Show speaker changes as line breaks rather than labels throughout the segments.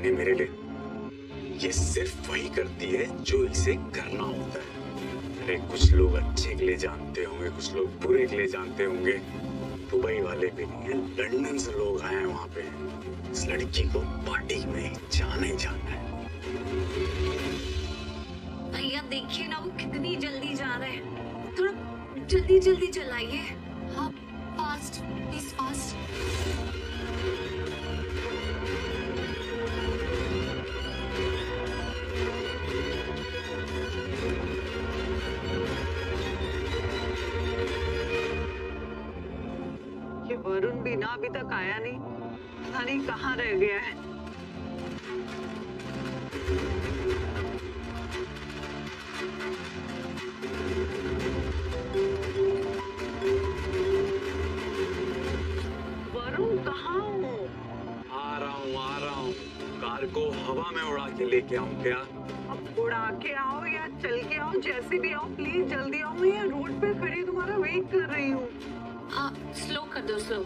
रानी मेरे लिए। ये सिर्फ़ वही करती है जो इसे करना होता है। अरे, कुछ लोग अच्छे के लिए जानते होंगे, कुछ लोग बुरे के लिए जानते होंगे। दुबई वाले भी नहीं लंदन से लोग आए हैं वहाँ पे। इस लड़की को पार्टी में जाना जाना है।
भैया, देखिए ना, वो कितनी जल्दी जा रहे हैं। थोड़ा जल्दी जल्दी चलाइए।
हाँ फास्ट प्लीज़ फास्ट
अभी तक आया नहीं। पता नहीं कहाँ रह गया है। वरुण कहाँ हो?
आ रहा हूँ आ रहा हूँ। कार को हवा में उड़ा के लेके आऊँ क्या?
अब उड़ा के आओ या चल के आओ जैसे भी आओ प्लीज़ जल्दी आओ। मैं यहाँ रोड पे खड़ी तुम्हारा वेट कर रही हूँ।
हाँ स्लो कर दो स्लो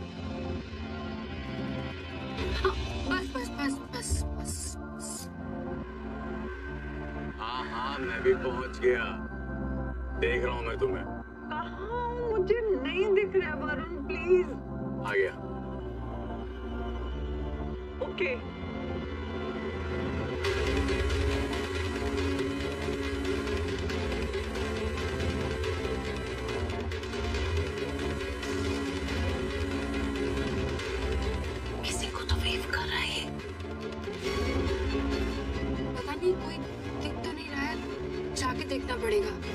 बस बस बस बस बस
हाँ हाँ मैं भी पहुँच गया। देख रहा हूँ मैं तुम्हें।
कहाँ? मुझे नहीं दिख रहा वरुण प्लीज़
आ गया।
ओके
किसी
पड़ेगा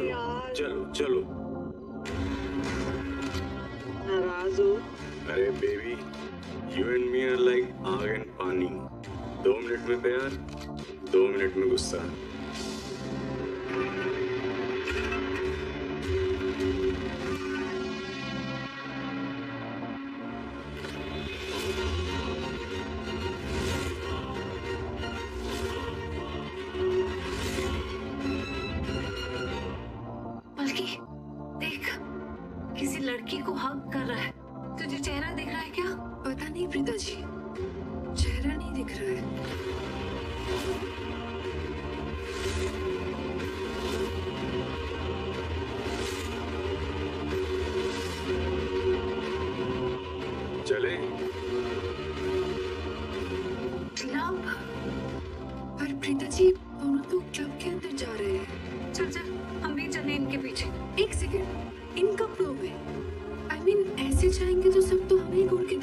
चलो
चलो चलो चलो।
नाराज़ हो
अरे baby you and me are like aag and paani. दो मिनट में प्यार दो मिनट में गुस्सा।
अंदर जा रहे हैं।
चल चल हम भी चले इनके पीछे।
एक सेकेंड इनका कपड़ों है। आई I मीन mean, ऐसे जाएँगे तो सब तो हमें ही घूर के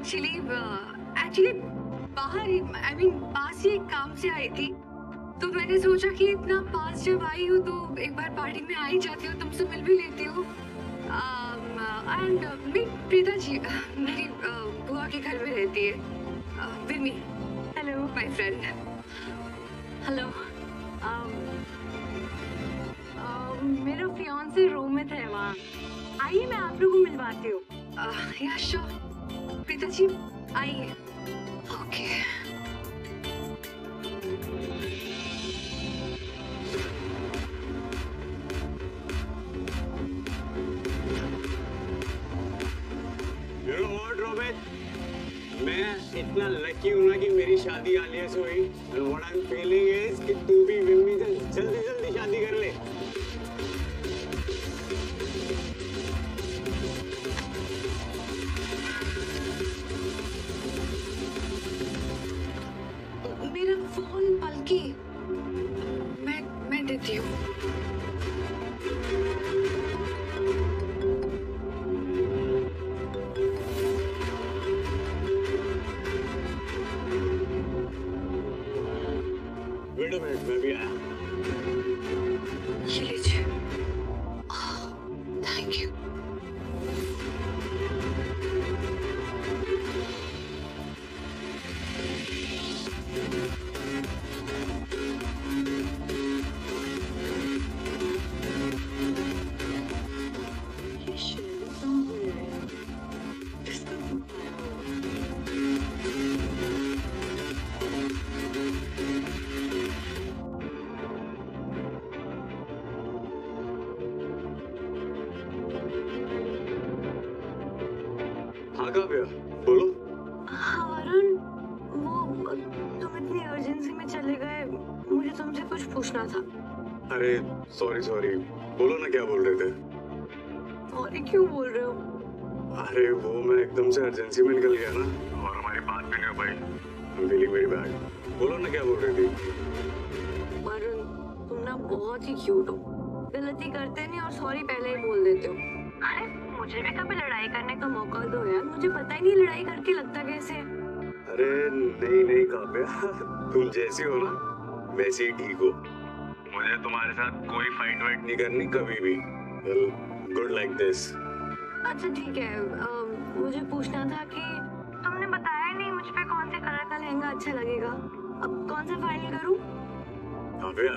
एक्चुअली एक्चुअली बाहर ही आई मीन पास ही एक काम से आई थी। तो मैंने सोचा कि इतना पास जब आई हूँ तो एक बार पार्टी में आ ही जाती हूँ तुमसे मिल भी लेती हूँ। एंड मेरी प्रीता जी uh, मेरी uh, बुआ के घर में रहती है। Uh, Vimi.
Hello
my friend hello
मेरा फियांसे रोमित है वहाँ। आइए मैं आप लोगों को मिलवाती हूँ।
या श्योर प्रीता जी आइए। ओके?
मैं इतना लकी हूँ ना कि मेरी शादी आलिया से हुई। And what I'm feeling is कि तू भी विम्मी से जल्दी जल्दी। सॉरी सॉरी बोलो ना क्या बोल रहे थे?
और ये क्यों बोल रहे हो?
अरे वो मैं एकदम से अर्जेंसी में निकल गया ना। और हमारी बात भी नहीं हो पाई I'm feeling very bad. बोलो ना क्या बोल रही थी?
वरुण तुम ना बहुत ही क्यूट हो। गलती करते नहीं और सॉरी पहले ही बोल देते हो। अरे मुझे भी कभी लड़ाई करने का मौका दो यार। मुझे पता ही नहीं लड़ाई करके लगता कैसे
अरे नहीं नहीं काव्या। तुम जैसी हो ना वैसे ही ठीक हो। मुझे तुम्हारे साथ कोई फाइट वाइट नहीं करनी कभी भी। गुड लाइक दिस
अच्छा ठीक है। अम, मुझे पूछना था कि तुमने बताया नहीं मुझ पे कौन से कलर का लहंगा अच्छा लगेगा। अब कौन सा फाइनल करूँ?
काव्या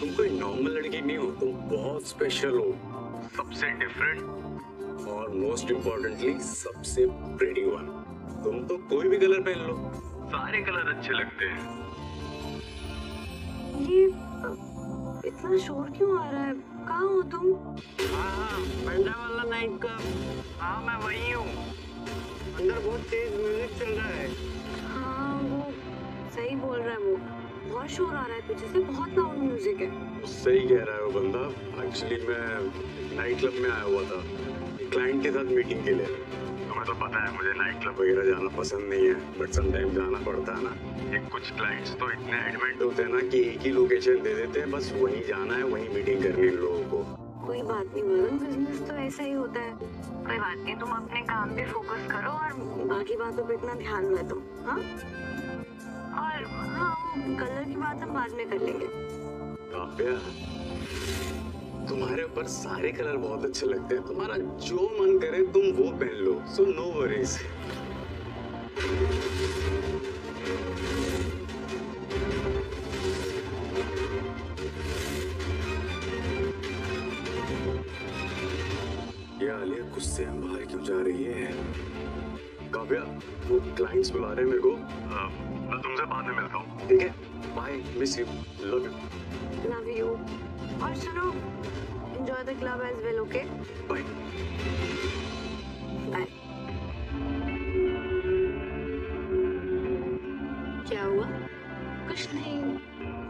तुम कोई नॉर्मल लड़की नहीं हो तुम बहुत स्पेशल हो। सबसे डिफरेंट और मोस्ट इम्पोर्टेंटली सबसे प्रेटी वन तुम तो कोई भी कलर पहन लो। सारे कलर अच्छे लगते हैं।
ये इतना शोर क्यों आ रहा है? कहाँ हो तुम?
हाँ हाँ वाला नाइट क्लब हाँ मैं वही हूँ। अंदर बहुत तेज म्यूज़िक चल रहा है।
हाँ वो सही बोल रहा है वो। बहुत शोर आ रहा है पीछे से बहुत लाउड म्यूज़िक है।
सही कह रहा है वो बंदा। एक्चुअली मैं नाइट क्लब में आया हुआ था। क्लाइंट के साथ मीटिंग के लिए। तुम्हें तो पता है मुझे नाइट क्लब वगैरह जाना पसंद नहीं है बट समटाइम जाना पड़ता है ना। एक कुछ क्लाइंट्स तो इतने एडमेंट होते हैं ना कि एक ही लोकेशन दे देते हैं बस वहीं जाना है वहीं मीटिंग करनी है लोगों को।
कोई बात नहीं वरुण बिज़नेस तो ऐसा ही होता है। कोई बात नहीं तुम अपने काम पे फोकस करो और बाकी बातों पे इतना ध्यान मत दो हाँ? और हाँ कलर की बात हम बाद में कर लेंगे।
तुम्हारे ऊपर सारे कलर बहुत अच्छे लगते हैं। तुम्हारा जो मन करे तुम वो पहन लो। सो नो वरीज ये आलिया गुस्से में बाहर क्यों जा रही है? काव्या वो क्लाइंट्स बुला रहे हैं मेरे को। अ, मैं तुमसे बाद में मिलता हूँ। ठीक है? Bye miss you love you
love you और सुनो enjoy the club as well okay?
Bye
bye क्या हुआ? कुछ नहीं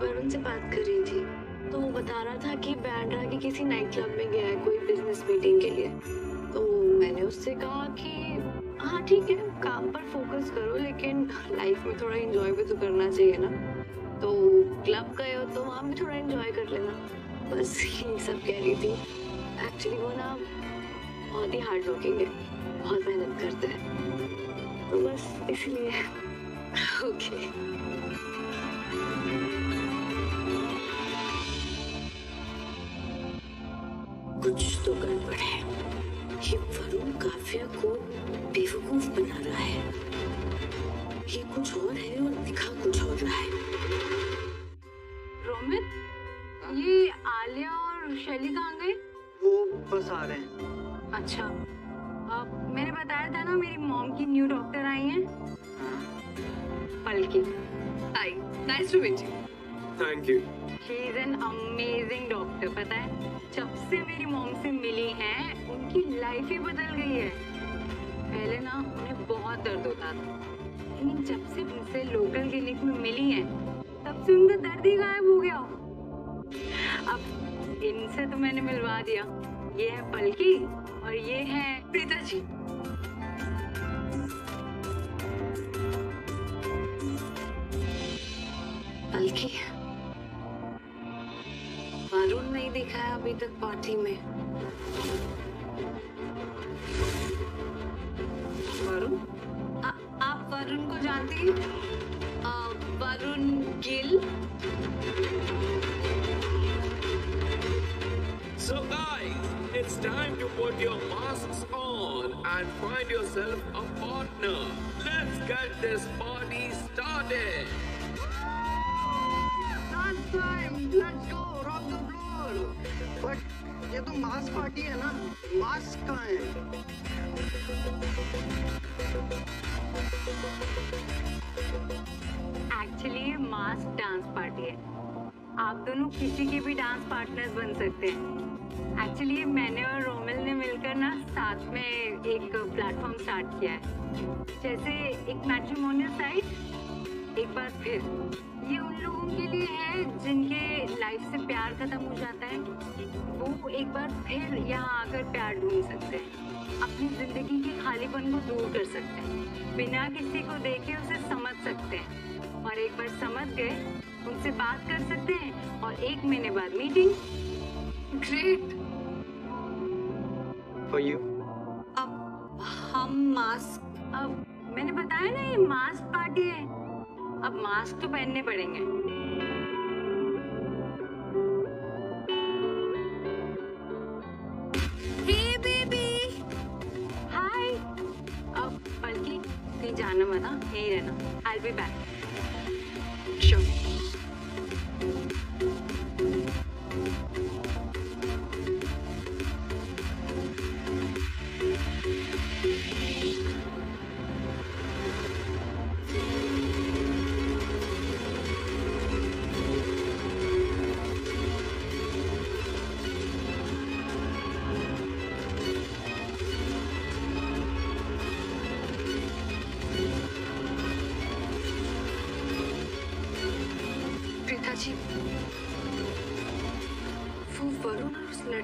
वरुण से बात कर रही थी। तो वो बता रहा था कि बैंड्रा के किसी नाइट क्लब में गया है कोई बिज़नेस मीटिंग के लिए। तो मैंने उससे कहा कि हाँ ठीक है काम पर फोकस करो लेकिन लाइफ में थोड़ा एंजॉय भी तो करना चाहिए ना। तो क्लब गए हो तो वहाँ भी थोड़ा एंजॉय कर लेना। बस यही सब कह रही थी। एक्चुअली वो ना बहुत ही हार्ड वर्किंग है, बहुत मेहनत करते हैं। तो बस इसलिए ओके कुछ तो गड़बड़ है। ये वरुण काव्या को बेवकूफ़ बना रहा है। ये कुछ और है और दिखा कुछ और रहा है। रोमित? शैली कहाँ गए
वो बस आ रहे हैं।
अच्छा। अब मैंने बताया था ना मेरी मॉम की न्यू डॉक्टर आई हैं। Palki. Hi nice to meet you
thank you
she is an amazing doctor पता है? जब से मेरी मॉम से मिली हैं उनकी लाइफ ही बदल गई है। पहले ना उन्हें बहुत दर्द होता था। लेकिन जब से उनसे लोकल क्लिनिक में मिली हैं तब से उनका दर्द ही गायब हो गया। अब इनसे तो मैंने मिलवा दिया। ये है पलकी और ये है प्रीता जी पलकी? वरुण नहीं दिखा है अभी तक पार्टी में। वरुण? आप वरुण को जानती हैं? Varun Gill?
Time to put your masks on and find yourself a partner. Let's get this party started.
Dance time, let's go, rock the floor. But ये तो मास पार्टी है ना मास्क कहाँ है
एक्चुअली ये मास्क डांस पार्टी है आप दोनों किसी के भी डांस पार्टनर्स बन सकते हैं एक्चुअली मैंने और रोमिल ने मिलकर ना साथ में एक प्लेटफॉर्म स्टार्ट किया है। जैसे एक मैट्रिमोनियल साइट एक बार फिर। ये उन लोगों के लिए है जिनके लाइफ से प्यार खत्म हो जाता है। वो एक बार फिर यहाँ आकर प्यार ढूंढ सकते हैं। अपनी ज़िंदगी के खालीपन को दूर कर सकते हैं। बिना किसी को देखे उसे समझ सकते हैं। और एक बार समझ गए, उनसे बात कर सकते हैं और एक महीने बाद मीटिंग ग्रेट
For you.
अब हम मास्क अब मैंने बताया ना ये मास्क पार्टी है अब मास्क तो पहनने पड़ेंगे Hey baby! अब बल्कि कहीं जाना मत हाँ यहीं रहना I'll be back.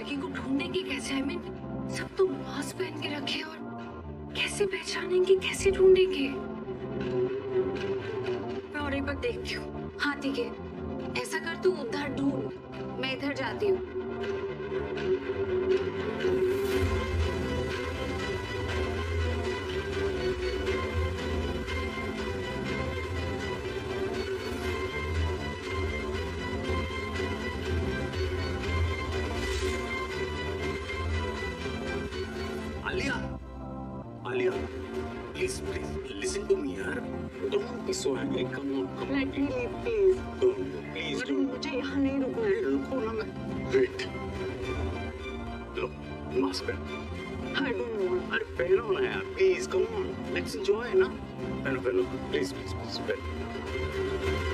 लड़की को ढूंढेंगे कैसे? आई मीन सब तो मास्क पहन के रखे और कैसे पहचानेंगे, कैसे ढूंढेंगे?
Leave, please.
Don't, please
Varun,
don't.
मुझे यहाँ नहीं रुकना है
रुको ना मैं. Wait. लो, mask पहन.
I don't want.
अरे पहनो ना यार. Please, come on. Let's enjoy ना. पहनो, पहनो. Please, please, please, पहनो.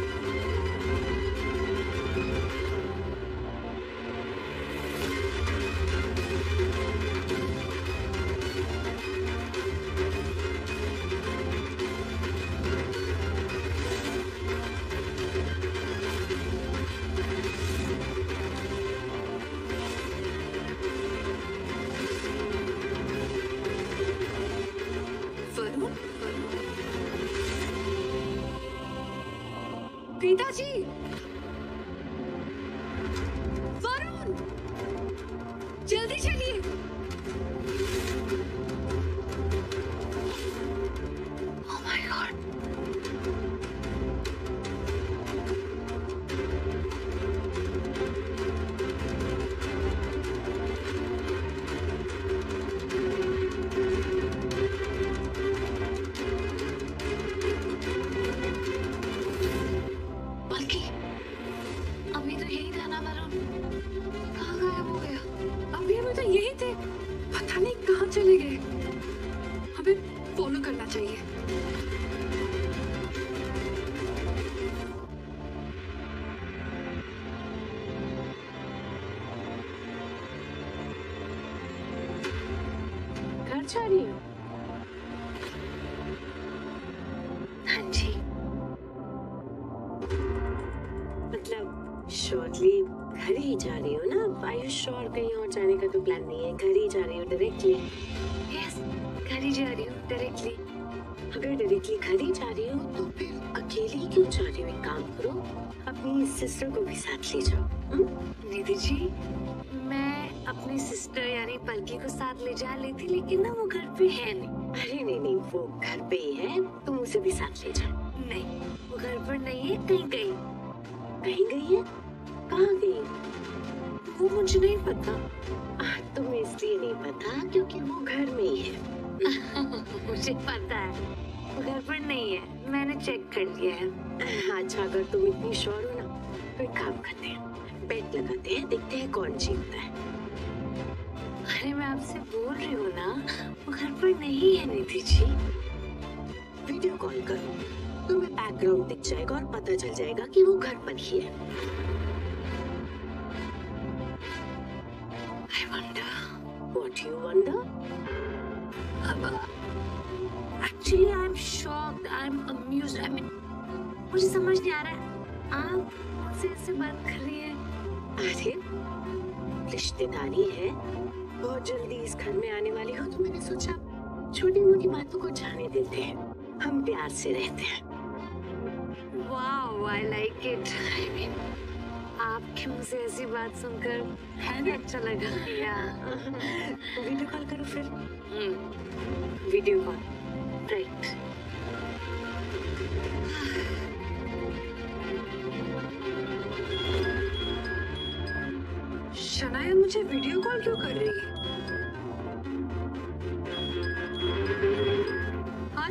प्रीता जी
घर रही हो
हाँ जी
मतलब शॉर्टली घर ही जा रही हो ना? आई यू श्योर कहीं और जाने का तो प्लान नहीं है? घर ही जा रही हो डायरेक्टली
यस घर ही जा रही हूँ डायरेक्टली
अगर डायरेक्टली घर ही जा रही हो तो फिर अकेली क्यों जा रही हो? एक काम करो अपनी सिस्टर को भी साथ ले जाओ हम्म?
निधि जी मैं अपनी सिस्टर यानी पलकी को साथ ले जा लेती, लेकिन ना वो घर पे है नहीं।
अरे नहीं नहीं, वो घर पे ही है, तुम उसे भी साथ ले जाओ
नहीं, वो घर पर नहीं है, कहीं गई।
कहीं गई है? कहाँ गई?
वो मुझे नहीं पता।
तुम्हें इसलिए नहीं पता क्योंकि वो घर में ही है।
मुझे पता है घर पर नहीं है, मैंने चेक कर लिया है।
अच्छा अगर तुम इतनी श्योर हो ना तो एक काम करते हैं बेट लगाते हैं, देखते हैं कौन जीतता है।
अरे मैं आपसे बोल रही हूँ ना वो घर पर नहीं है निधि जी।
वीडियो कॉल करो तुम्हें बैकग्राउंड दिख जाएगा और पता चल जाएगा कि वो घर पर ही है।
I wonder
what you wonder
actually I am shocked I am amused I mean मुझे समझ नहीं आ रहा है। आप मुझसे ऐसे बात कर रही है?
अरे रिश्तेदारी है। बहुत जल्दी इस घर में आने वाली हो तो मैंने सोचा छोटी मोटी बातों को जाने देते हैं। हम प्यार से रहते हैं।
Wow I like it I mean आपके मुँह से ऐसी बात सुनकर है ना अच्छा लगा? या।
वीडियो कॉल करो फिर।
Video call. राइट शनाया मुझे वीडियो कॉल क्यों कर रही है?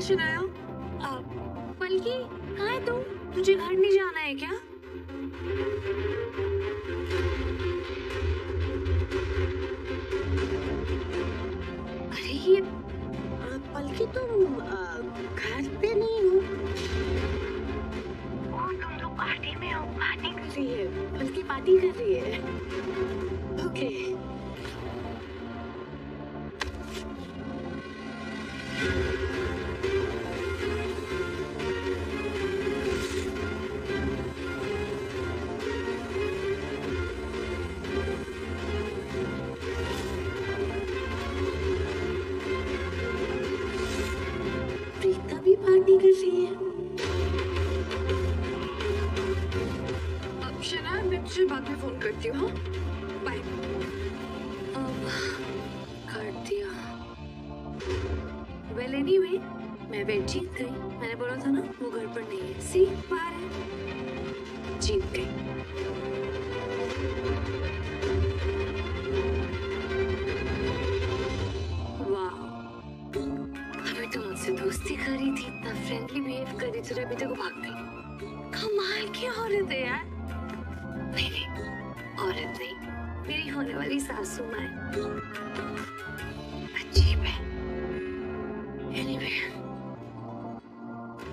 शनाया बल्कि कहाँ है तू तुझे घर नहीं जाना है क्या? औरत है यार। नहीं औरत नहीं, मेरी होने वाली सासू माँ अजीब है।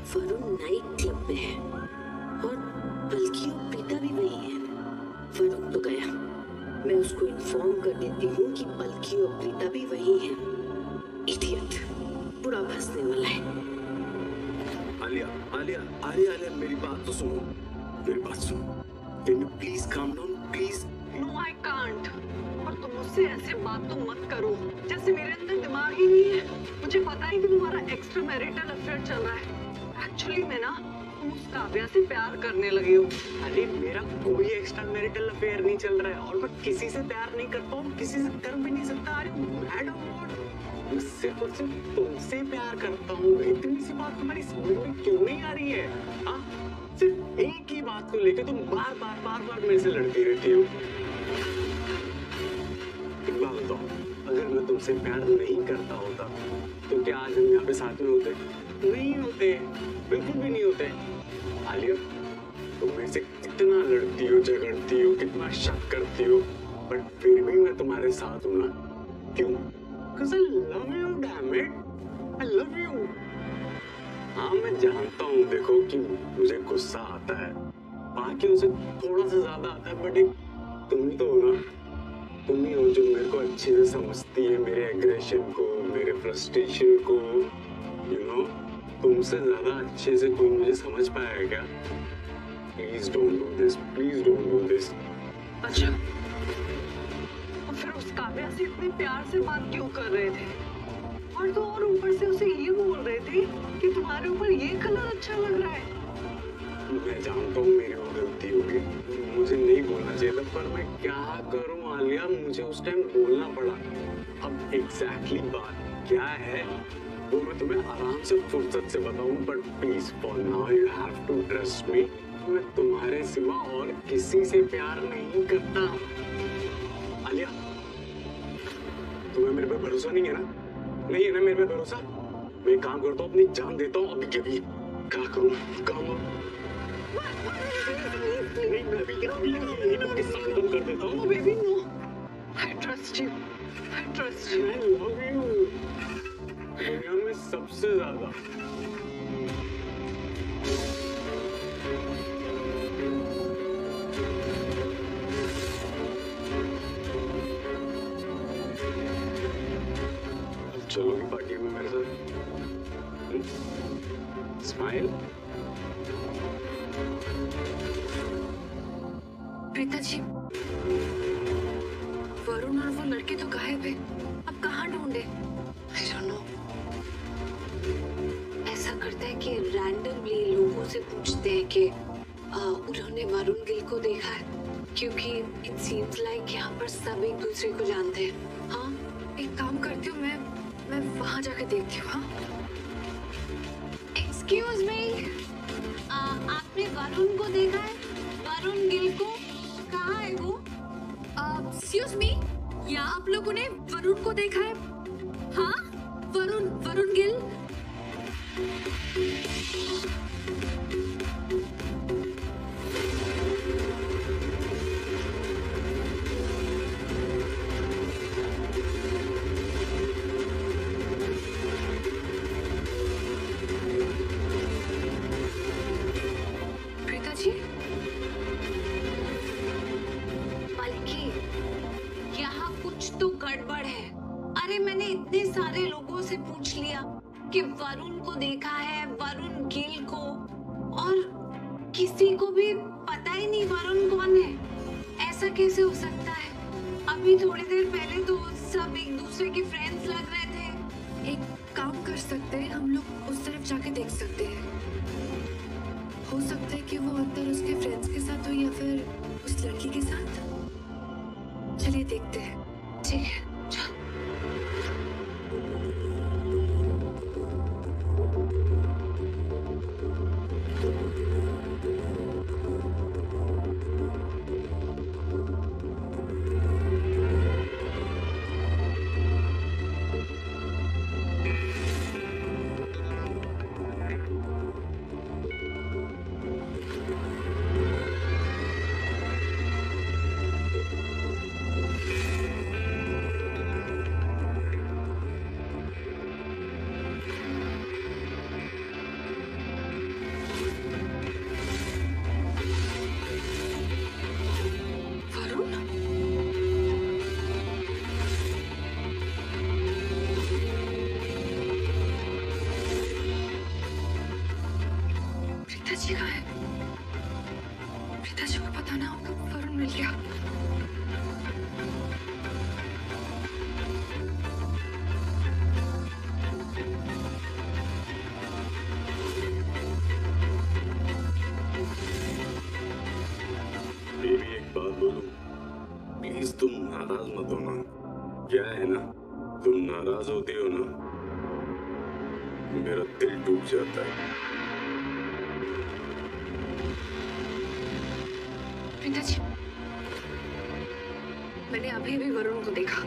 वरुण नाइट क्लब में है, और बल्कि वो प्रीता भी वही है। वरुण तो गया। मैं उसको इन्फॉर्म कर देती हूँ कि बल्कि और प्रीता भी वही है। इडियट बुरा फंसने वाला है।
आलिया आलिया आलिया, मेरी बात तो सुनो। मेरी बात सुनो। Can you please calm down please
no I can't और तुम मुझसे ऐसे बात तो मत करो, जैसे मेरे अंदर दिमाग ही नहीं है। मुझे पता है कि तुम्हारा एक्स्ट्रा मैरिटल अफेयर चल रहा है। एक्चुअली मैं ना उस काव्या से प्यार करने लगे हो।
अरे, मेरा कोई एक्स्ट्रा मैरिटल अफेयर नहीं चल रहा है, और मैं किसी से प्यार नहीं करता हूँ किसी से कर भी नहीं सकता। अरे मैड मैं सिर्फ़ और सिर्फ़ तुमसे प्यार करता हूँ। इतनी सी बात तुम्हारी समझ में क्यों नहीं आ रही है? हाँ? सिर्फ़ एक ही बात को लेकर तुम बार बार बार बार मेरे से लड़ती रहती हो। एक बात बताओ अगर मैं तुमसे प्यार नहीं करता होता तो क्या आज हम यहाँ पे साथ में होते? नहीं होते बिल्कुल भी नहीं होते। आलिया तुम मेरे से कितना लड़ती हो झगड़ती हो कितना शक करती हो बट फिर भी मैं तुम्हारे साथ हूँ ना? क्यों? Because I love you, damn it. I love you. हाँ मैं जानता हूँ, देखो कि मुझे गुस्सा आता है। बाकी से थोड़ा सा ज़्यादा आता है बट एक तुम तो हो ना। तुम ही हो जो मेरे को अच्छे से समझती है मेरे एग्रेशन को, मेरे फ्रस्ट्रेशन को यू नो तुमसे ज़्यादा अच्छे से कोई मुझे समझ पाएगा क्या? Please don't do this please don't do this
अच्छा फिर उस काव्या से इतने प्यार से बात क्यों कर रहे थे? तुम्हारे ऊपर ये कलर अच्छा लग रहा है।
मैं जानता हूँ मेरी वो गलती होगी मुझे नहीं बोलना चाहिए था, पर मैं क्या करूँ आलिया? मुझे उस टाइम बोलना पड़ा। अब एग्जैक्टली बात क्या है? वो मैं तुम्हें आराम से फुर्सत से बताऊँ but please for now you have to trust me मैं तुम्हारे सिवा और किसी से प्यार नहीं करता। आलिया, तुम्हें मेरे पे भरोसा नहीं है ना? नहीं है ना मेरे पे भरोसा? मैं काम करता हूँ अपनी जान देता हूँ अभी के अभी। क्या करूँ? काम नहीं मैं अभी अभी यही ना किस्सा खत्म कर देता हूँ।
Baby no I trust you I trust you
I love you. दुनिया में सबसे ज़्यादा। स्माइल
प्रीता जी वरुण और वो लड़के तो गायब है। अब कहाँ ढूंढे? आई डोंट नो ऐसा करते हैं कि रैंडमली लोगों से पूछते हैं कि आ, उन्होंने वरुण गिल को देखा है? क्योंकि इट सीम्स लाइक यहाँ पर सब एक दूसरे को जानते हैं। हाँ एक काम करती हूँ मैं मैं वहाँ जाकर देखती हूँ हाँ? एक्सक्यूज मी आपने वरुण को देखा है? वरुण गिल को? कहा है वो? एक्सक्यूज मी या आप लोगों ने वरुण को देखा है? हाँ? सकता है, हम लोग उस तरफ़ जाके देख सकते हैं। हो सकता है कि वो अंदर उसके फ्रेंड्स के साथ हो या फिर उस लड़की के साथ। चलिए देखते हैं।
ठीक है।
जाता है।
मैंने अभी भी वरुण को देखा।